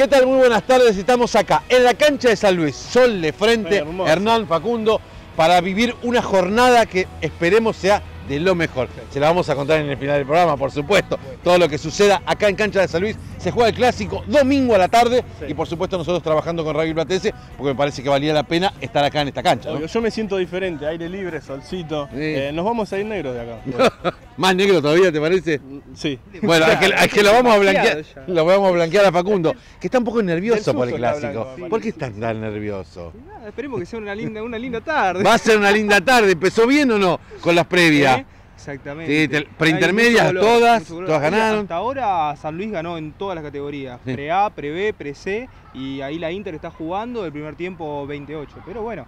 ¿Qué tal? Muy buenas tardes. Estamos acá en la cancha de San Luis, sol de frente. Hernán Facundo, para vivir una jornada que esperemos sea de lo mejor. Se la vamos a contar en el final del programa, por supuesto. Todo lo que suceda acá en cancha de San Luis. Se juega el clásico domingo a la tarde Sí. y por supuesto nosotros trabajando con Rugby Platense porque me parece que valía la pena estar acá en esta cancha. Yo me siento diferente, aire libre, solcito. Sí. Eh, nos vamos a ir negros de acá. Más negro todavía, ¿te parece? sí. Bueno, es que, es que lo vamos a blanquear, lo vamos a blanquear a Facundo, que está un poco nervioso El por el clásico. blanco, ¿Por qué estás tan nervioso? Nada, esperemos que sea una linda, una linda tarde. Va a ser una linda tarde. ¿Empezó bien o no con las previas? Exactamente. Sí, te- preintermedias, color, todas, todas ganaron. Hasta ahora San Luis ganó en todas las categorías. Sí. Pre-A, Pre-B, Pre-C y ahí la Inter está jugando el primer tiempo 28. Pero bueno,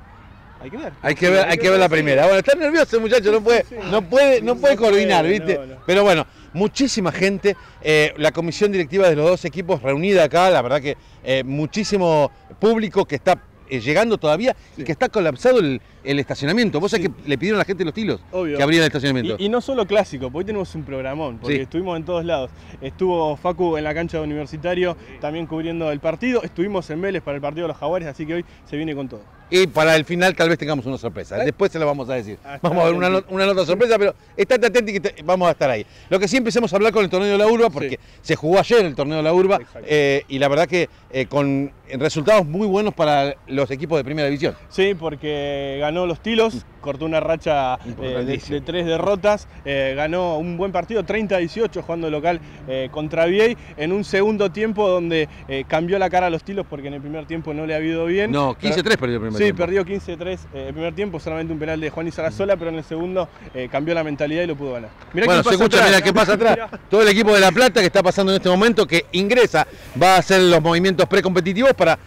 hay que ver. Hay que ver, hay que ver la primera. Bueno, está nervioso el muchacho, no puede, no puede, no puede coordinar, ¿viste? Pero bueno, muchísima gente, eh, la comisión directiva de los dos equipos reunida acá, la verdad que eh, muchísimo público que está eh, llegando todavía y que está colapsado el, el estacionamiento. Vos sabés Sí. que le pidieron a la gente los tilos Obvio. que abrieran el estacionamiento. Y, y no solo clásico, porque hoy tenemos un programón, porque Sí. estuvimos en todos lados. Estuvo Facu en la cancha de universitario, también cubriendo el partido. Estuvimos en Vélez para el partido de los Jaguares, así que hoy se viene con todo. Y para el final tal vez tengamos una sorpresa. Después se lo vamos a decir. Ah, Vamos a ver una, una nota sorpresa, pero estate atento que vamos a estar ahí. Lo que sí empecemos a hablar con el torneo de la urba, porque se jugó ayer el torneo de la urba, eh, y la verdad que eh, con resultados muy buenos para los equipos de primera división. Sí, porque ganó los Tilos, cortó una racha eh, de, tres derrotas, eh, ganó un buen partido, 30-18 jugando local eh, contra Viey, en un segundo tiempo donde eh, cambió la cara a los Tilos porque en el primer tiempo no le ha ido bien. No, 15-3 perdió el primer Sí, tiempo. perdió 15-3 eh, el primer tiempo, solamente un penal de Juan Sarasola, pero en el segundo eh, cambió la mentalidad y lo pudo ganar. Mirá Bueno, se escucha, mira qué pasa atrás. Todo el equipo de La Plata que está pasando en este momento, que ingresa, va a hacer los movimientos precompetitivos para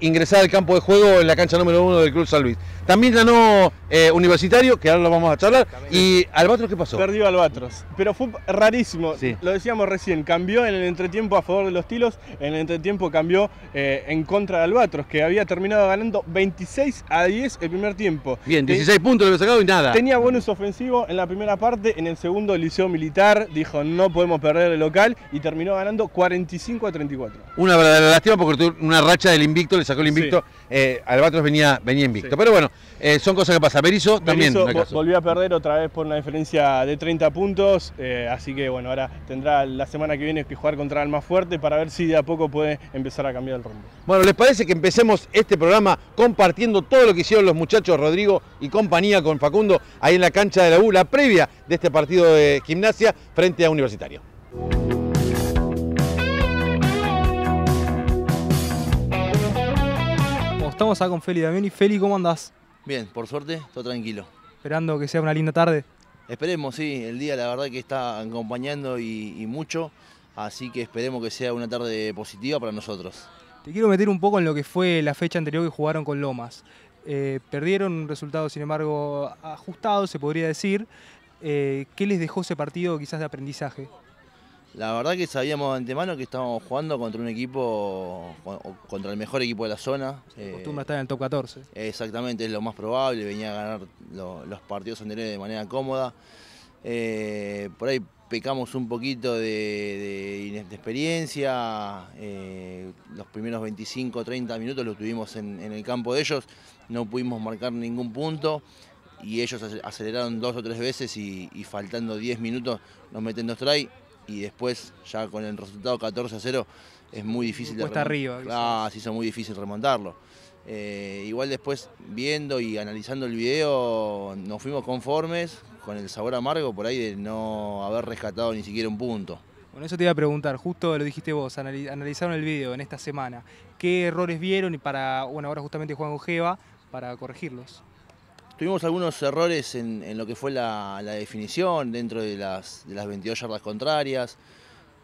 ingresar al campo de juego en la cancha número uno del Club San Luis. También ganó eh, Universitario, que ahora lo vamos a charlar. ¿Y Albatros qué pasó? Perdió Albatros, pero fue rarísimo. Sí. Lo decíamos recién, cambió en el entretiempo a favor de los Tilos, en el entretiempo cambió eh, en contra de Albatros, que había terminado ganando 26 a 10 el primer tiempo. Bien, Te- 16 puntos le había sacado y nada. Tenía bonus ofensivo en la primera parte, en el segundo el Liceo Militar dijo no podemos perder el local y terminó ganando 45 a 34. Una verdadera lástima porque tuvo una racha del invicto, le sacó el invicto. Eh, Albatros venía, venía invicto. Sí. Pero bueno, eh, son cosas que pasan. Berizzo también. No caso. volvió a perder otra vez por una diferencia de 30 puntos, eh, así que bueno, ahora tendrá la semana que viene que jugar contra el más fuerte para ver si de a poco puede empezar a cambiar el rumbo. Bueno, ¿les parece que empecemos este programa compartiendo todo lo que hicieron los muchachos Rodrigo y compañía con Facundo ahí en la cancha de la U, la previa de este partido de gimnasia frente a Universitario? Estamos acá con Feli Damiani. Feli, ¿cómo andás? Bien, por suerte, todo tranquilo. Esperando que sea una linda tarde. Esperemos, sí, el día la verdad que está acompañando y, y mucho, así que esperemos que sea una tarde positiva para nosotros. Te quiero meter un poco en lo que fue la fecha anterior que jugaron con Lomas. Eh, perdieron un resultado, sin embargo, ajustado, se podría decir. Eh, ¿Qué les dejó ese partido quizás de aprendizaje? La verdad que sabíamos de antemano que estábamos jugando contra un equipo, contra el mejor equipo de la zona. eh, Costumbre estar en el top 14. Exactamente, es lo más probable, venía a ganar lo- los partidos anteriores de manera cómoda. Eh, por ahí pecamos un poquito de, de inexperiencia, eh, los primeros 25 30 minutos los tuvimos en, en el campo de ellos, no pudimos marcar ningún punto y ellos ace- aceleraron dos o tres veces y, y faltando 10 minutos nos meten dos try y después ya con el resultado 14 a 0 es muy difícil de Cuesta remon- arriba. Ah, se hizo muy difícil remontarlo. Eh, igual después viendo y analizando el video nos fuimos conformes con el sabor amargo por ahí de no haber rescatado ni siquiera un punto. Bueno, eso te iba a preguntar, justo lo dijiste vos, anali- analizaron el video en esta semana. ¿Qué errores vieron y para, bueno, ahora justamente juegan con Geva para corregirlos? Tuvimos algunos errores en, lo que fue la, definición dentro de las, de las 22 yardas contrarias.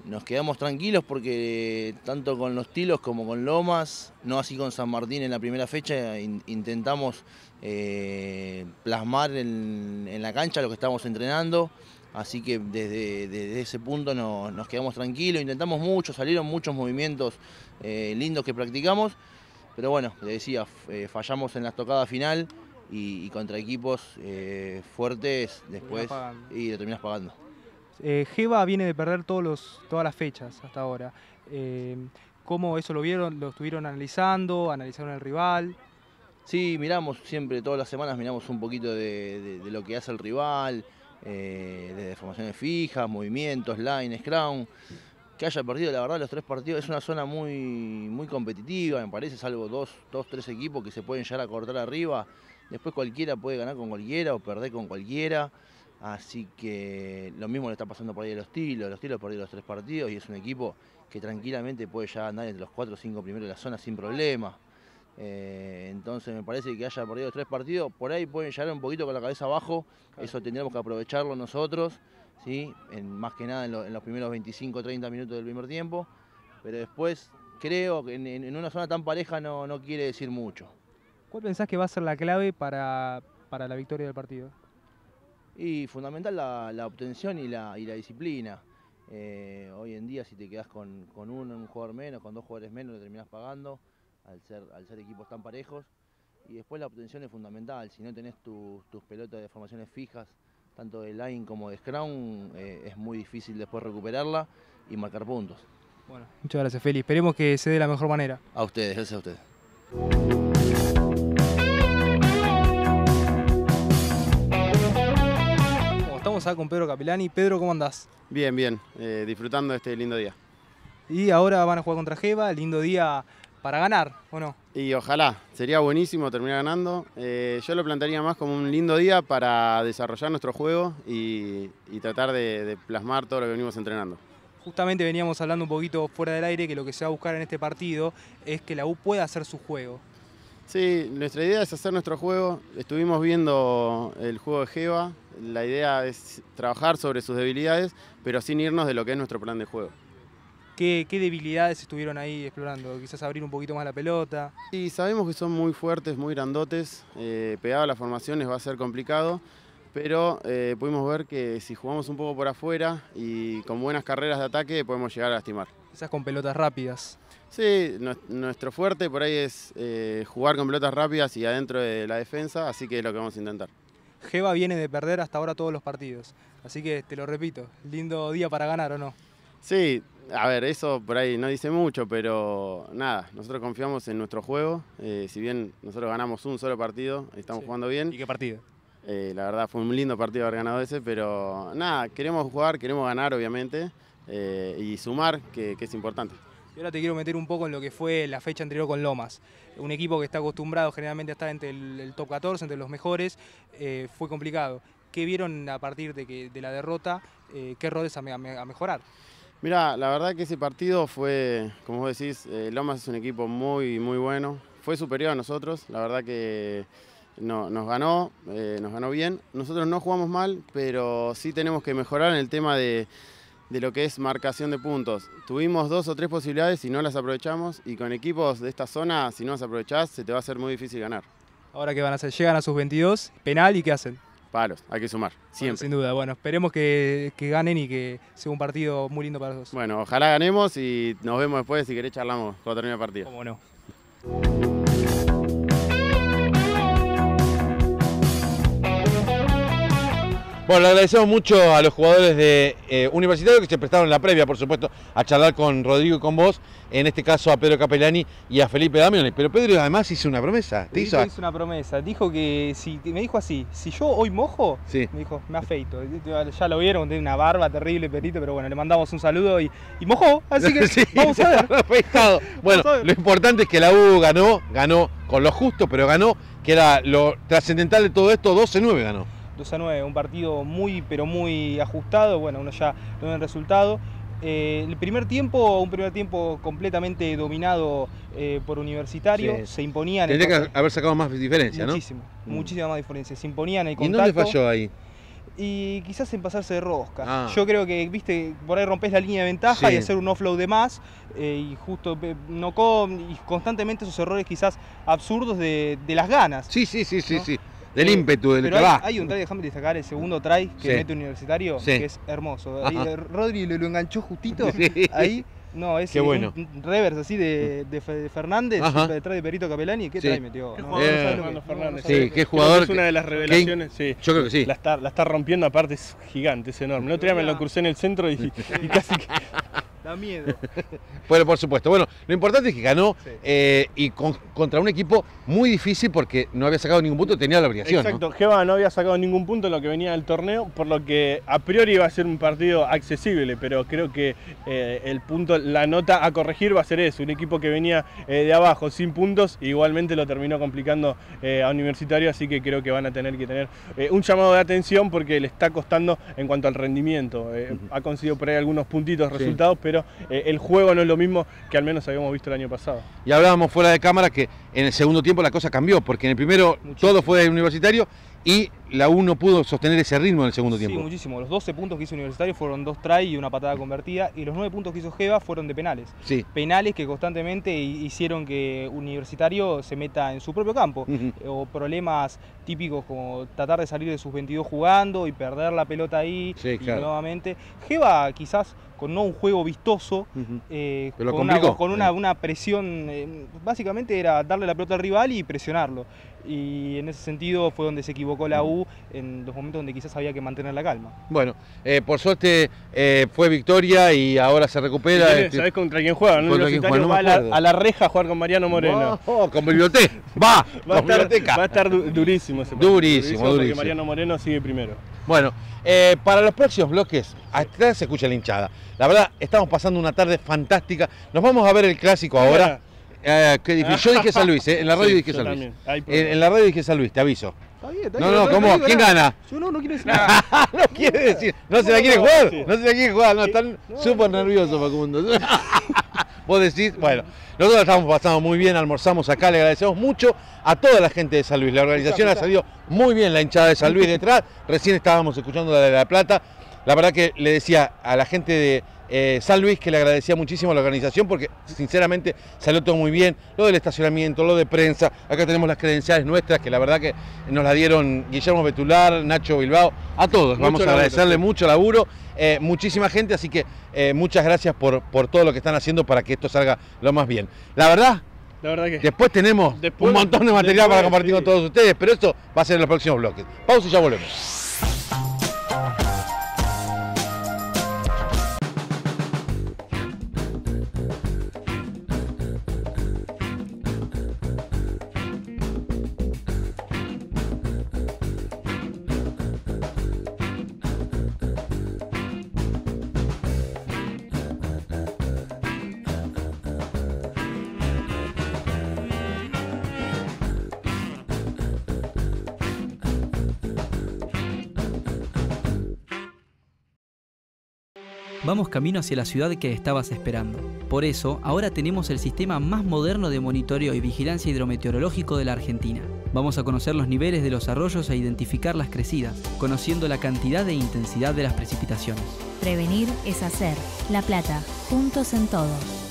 Nos quedamos tranquilos porque tanto con los Tilos como con Lomas, no así con San Martín en la primera fecha, in- intentamos eh, plasmar en, la cancha lo que estábamos entrenando. Así que desde, ese punto no- nos quedamos tranquilos, intentamos mucho, salieron muchos movimientos eh, lindos que practicamos. Pero bueno, le decía, eh, fallamos en la tocada final y, y contra equipos eh, fuertes después y lo terminas pagando. Eh, Geva viene de perder todos los, todas las fechas hasta ahora. Eh, ¿Cómo eso lo vieron? ¿Lo estuvieron analizando? ¿Analizaron el rival? Sí, miramos siempre, todas las semanas miramos un poquito de, de- de lo que hace el rival, eh, desde formaciones fijas, movimientos, line, scrum. Que haya perdido, la verdad, los tres partidos es una zona muy, muy competitiva, me parece, salvo dos, dos, tres equipos que se pueden llegar a cortar arriba. Después cualquiera puede ganar con cualquiera o perder con cualquiera. Así que lo mismo le está pasando por ahí a los Tilos. Los Tilos perdió los tres partidos y es un equipo que tranquilamente puede ya andar entre los cuatro o cinco primeros de la zona sin problema. Eh, entonces me parece que haya perdido los tres partidos, por ahí pueden llegar un poquito con la cabeza abajo, eso tendríamos que aprovecharlo nosotros, ¿sí? en, más que nada en, lo- en los primeros 25 o 30 minutos del primer tiempo, pero después creo que en, en- en una zona tan pareja no, no quiere decir mucho. ¿Cuál pensás que va a ser la clave para, para la victoria del partido? Y fundamental la, la obtención y la, y la disciplina. Eh, hoy en día si te quedas con, con uno, un jugador menos, con dos jugadores menos, le terminás pagando al ser, al ser equipos tan parejos. Y después la obtención es fundamental. Si no tenés tus- tus pelotas de formaciones fijas, tanto de line como de scrum, eh, es muy difícil después recuperarla y marcar puntos. Bueno, muchas gracias, Feli. Esperemos que se dé de la mejor manera. A ustedes, gracias a ustedes. Con Pedro Capilani. Pedro, ¿cómo andás? Bien, bien, eh, disfrutando de este lindo día. Y ahora van a jugar contra Jeva, lindo día para ganar, ¿o no? Y ojalá, sería buenísimo terminar ganando. Eh, yo lo plantearía más como un lindo día para desarrollar nuestro juego y, y tratar de, de plasmar todo lo que venimos entrenando. Justamente veníamos hablando un poquito fuera del aire que lo que se va a buscar en este partido es que la U pueda hacer su juego. Sí, nuestra idea es hacer nuestro juego. Estuvimos viendo el juego de Geva. La idea es trabajar sobre sus debilidades, pero sin irnos de lo que es nuestro plan de juego. ¿Qué, qué debilidades estuvieron ahí explorando? Quizás abrir un poquito más la pelota. Y sabemos que son muy fuertes, muy grandotes. Eh, pegado a las formaciones va a ser complicado, pero eh, pudimos ver que si jugamos un poco por afuera y con buenas carreras de ataque podemos llegar a lastimar. Quizás con pelotas rápidas. Sí, nues- nuestro fuerte por ahí es eh, jugar con pelotas rápidas y adentro de la defensa, así que es lo que vamos a intentar. Jeva viene de perder hasta ahora todos los partidos. Así que te lo repito, lindo día para ganar o no. Sí, a ver, eso por ahí no dice mucho, pero nada, nosotros confiamos en nuestro juego. eh, si bien nosotros ganamos un solo partido, estamos Sí. jugando bien. ¿Y qué partido? Eh, la verdad fue un lindo partido haber ganado ese, pero nada, queremos jugar, queremos ganar obviamente eh, y sumar, que, que es importante. Y ahora te quiero meter un poco en lo que fue la fecha anterior con Lomas. Un equipo que está acostumbrado generalmente a estar entre el, el top 14, entre los mejores, eh, fue complicado. ¿Qué vieron a partir de, que, de la derrota? Eh, ¿Qué errores a, me- a me- a mejorar? Mira, la verdad que ese partido fue, como vos decís, eh, Lomas es un equipo muy, muy bueno. Fue superior a nosotros, la verdad que no- nos ganó, eh, nos ganó bien. Nosotros no jugamos mal, pero sí tenemos que mejorar en el tema de, de lo que es marcación de puntos. Tuvimos dos o tres posibilidades y no las aprovechamos. Y con equipos de esta zona, si no las aprovechás, se te va a hacer muy difícil ganar. Ahora que van a hacer, llegan a sus 22, penal y ¿qué hacen? Palos, hay que sumar, Bueno, siempre. sin duda, bueno, esperemos que, que ganen y que sea un partido muy lindo para los dos. Bueno, ojalá ganemos y nos vemos después si querés charlamos cuando termine el partido. ¿Cómo no? Bueno, le agradecemos mucho a los jugadores de eh, Universitario que se prestaron la previa, por supuesto, a charlar con Rodrigo y con vos, en este caso a Pedro Capelani y a Felipe Damiani. Pero Pedro además hizo una promesa. ¿Te hizo? Hizo una promesa, dijo que si me dijo así, si yo hoy mojo, Sí. me dijo, me afeito. Ya lo vieron, tiene una barba terrible, perito, pero bueno, le mandamos un saludo y, y mojó, así que Sí. vamos a ver. Afeitado. Bueno, Vamos a ver. lo importante es que la U ganó, ganó con lo justo, pero ganó, que era lo trascendental de todo esto, 12-9 ganó. 2 a 9, un partido muy, pero muy ajustado. Bueno, uno ya ve en el resultado. Eh, el primer tiempo, un primer tiempo completamente dominado eh, por Universitario, Sí. se imponían. Tendría que haber sacado más diferencia, ¿no? Muchísimo, Mm. muchísima más diferencia. Se imponían el ¿Y contacto. dónde falló ahí? Y quizás en pasarse de rosca. Ah. Yo creo que, viste, por ahí rompes la línea de ventaja Sí. y hacer un offload de más. eh, y justo no y constantemente esos errores quizás absurdos de, de las ganas. Sí, sí, sí, sí, ¿No? sí. Del Eh, ímpetu, del Pero hay, trabajo. hay un try, déjame destacar, el segundo try que Sí. mete Universitario, Sí. que es hermoso. Ahí, eh, Rodri lo, lo enganchó justito. Sí. Ahí, no, es Qué bueno. un, reverse así de, de Fe- de Fernández, detrás de Perito Capelani. ¿Qué Sí. try metió? Qué No, jugador no sabe lo Fernando que- Fernández. no Sí, qué que jugador. Es una de las revelaciones, sí. Yo creo que sí. La está, la está rompiendo, aparte es gigante, es enorme. El otro día me lo crucé en el centro y, y casi que Da miedo. Bueno, por supuesto. Bueno, lo importante es que ganó Sí. eh, y con- contra un equipo muy difícil porque no había sacado ningún punto, tenía la obligación. ¿no? Exacto, Geva no había sacado ningún punto en lo que venía del torneo, por lo que a priori iba a ser un partido accesible, pero creo que eh, el punto, la nota a corregir va a ser eso, un equipo que venía eh, de abajo sin puntos, igualmente lo terminó complicando a Universitario, así que creo que van a tener que tener un llamado de atención porque le está costando en cuanto al rendimiento. Ha conseguido por ahí algunos puntitos, Sí. resultados, eh, el juego no es lo mismo que al menos habíamos visto el año pasado. Y hablábamos fuera de cámara que en el segundo tiempo la cosa cambió, porque en el primero Muchísimo. todo fue universitario y la U no pudo sostener ese ritmo en el segundo Sí, tiempo. muchísimo. Los 12 puntos que hizo Universitario fueron dos try y una patada convertida. Y los 9 puntos que hizo Geva fueron de penales. Sí. Penales que constantemente hi- hicieron que Universitario se meta en su propio campo. Ujú. O problemas típicos como tratar de salir de sus 22 jugando y perder la pelota ahí Sí, y claro. nuevamente. Geva quizás con no un juego vistoso, eh, con, una, complicó. con una, Sí. una presión, eh, básicamente era darle la pelota al rival y presionarlo. Y en ese sentido fue donde se equivocó la U en los momentos donde quizás había que mantener la calma. Bueno, eh, por suerte eh, fue victoria y ahora se recupera. ¿Sabés este- contra quién juega? ¿no? ¿Contra quién juega? No va a la- acuerdo. a la reja a jugar con Mariano Moreno. Oh, con biblioteca. Va, Va a, estar, biblioteca. va a estar du- durísimo ese partido. Durísimo, Porque durísimo. Mariano Moreno sigue primero. Bueno, eh, para los próximos bloques, hasta se escucha la hinchada. La verdad, estamos pasando una tarde fantástica. Nos vamos a ver el clásico ahora. Eh, qué difícil. Yo dije San Luis, eh, en la radio Sí, dije San Luis. En, en la radio dije San Luis, te aviso. Está bien, está No, bien, no, ¿cómo? ¿Quién gana? Yo no, no quiero decir nada. no quiere decir, no se la quiere jugar, no se la quiere jugar, no, están súper nerviosos Facundo. Vos decís, bueno, nosotros estamos pasando muy bien, almorzamos acá, le agradecemos mucho a toda la gente de San Luis. La organización ha salido muy bien, la hinchada de San Luis detrás. Recién estábamos escuchando la de La Plata. La verdad que le decía a la gente de eh, San Luis que le agradecía muchísimo a la organización porque sinceramente salió todo muy bien. Lo del estacionamiento, lo de prensa. Acá tenemos las credenciales nuestras que la verdad que nos la dieron Guillermo Betular, Nacho Bilbao, a todos. Mucho Vamos a agradecerle mucho laburo, eh, muchísima gente, así que eh, muchas gracias por, por todo lo que están haciendo para que esto salga lo más bien. La verdad, La verdad que. después tenemos Después- un montón de material para compartir con todos ustedes, pero esto va a ser en los próximos bloques. Pausa y ya volvemos. Vamos camino hacia la ciudad que estabas esperando. Por eso, ahora tenemos el sistema más moderno de monitoreo y vigilancia hidrometeorológico de la Argentina. Vamos a conocer los niveles de los arroyos e identificar las crecidas, conociendo la cantidad e intensidad de las precipitaciones. Prevenir es hacer. La Plata, juntos en todo.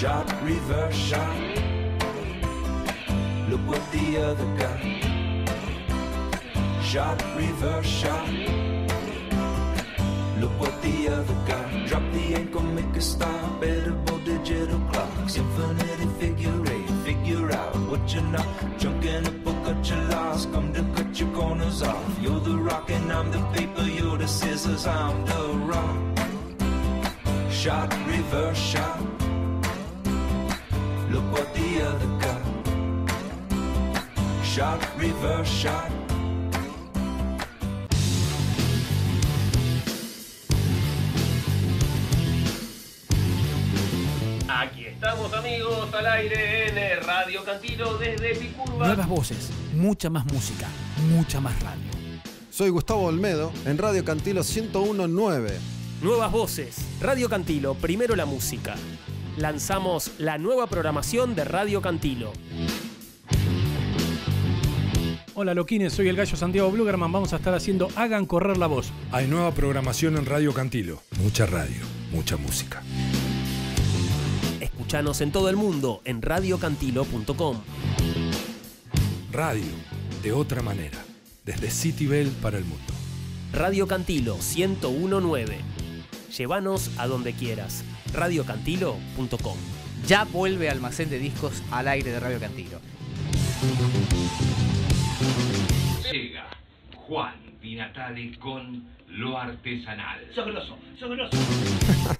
Shot, reverse shot. Look what the other got. Shot, reverse shot. Look what the other got. Drop the ankle, make a stop. Edible digital clocks. Infinity figure eight. Figure out what you're not. Junk in a book, cut your loss. Come to cut your corners off. You're the rock and I'm the paper. You're the scissors, I'm the rock. Shot, reverse shot. Aquí está al aire en eh, Radio Cantilo desde Picurva. Nuevas voces, mucha más música, mucha más radio. Soy Gustavo Olmedo en Radio Cantilo 1019. Nuevas voces, Radio Cantilo, primero la música. Lanzamos la nueva programación de Radio Cantilo. Hola loquines, soy el gallo Santiago Blugerman. Vamos a estar haciendo Hagan correr la voz. Hay nueva programación en Radio Cantilo. Mucha radio, mucha música. Escuchanos en todo el mundo en radiocantilo.com. Radio, de otra manera, desde Citybel para el mundo. Radio Cantilo 1019. Llévanos a donde quieras. radiocantilo.com. Ya vuelve Almacén de Discos al aire de Radio Cantilo. Llega Juan Di Natale con lo artesanal. Sos grosso, sos grosso.